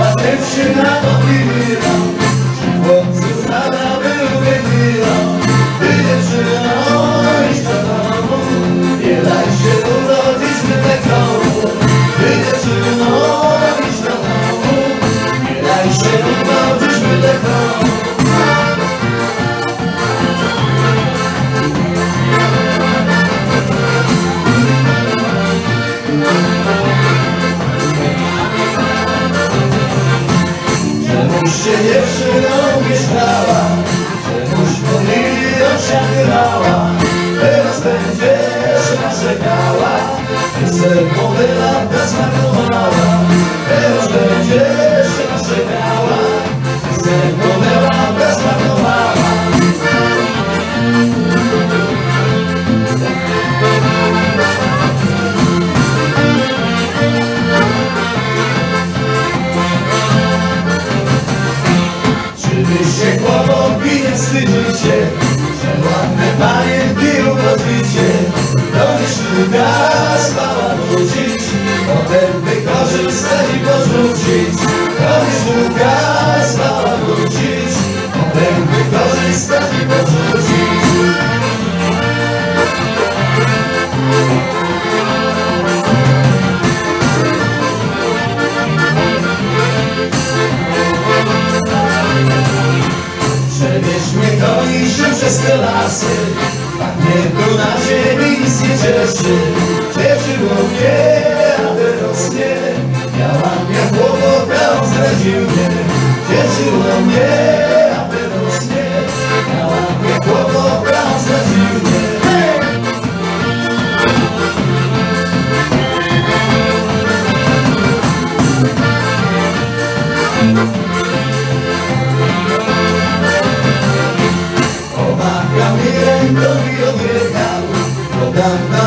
Mas nem se nada primeiro Vamos. usar Czemuś się dziewczyną mieszkała Czemuś pomyli osiadywała Teraz będziesz narzekała. Serkowe lata zmarnowała. Teraz będziesz narzekała. Serkowe lata że ładne panienki urodzicie? To nie sztuka spała wrócić, potem wykorzystać i porzucić. Nie sztuka spała wrócić, potem wykorzystać i porzucić. Koniszy przez te lasy. Tak mnie tu na ziemi nic nie cieszy. Cieszyło mnie, a teraz nie Miałam jak chłopota, on zdradził mnie. Cieszyło mnie, gloria del agua,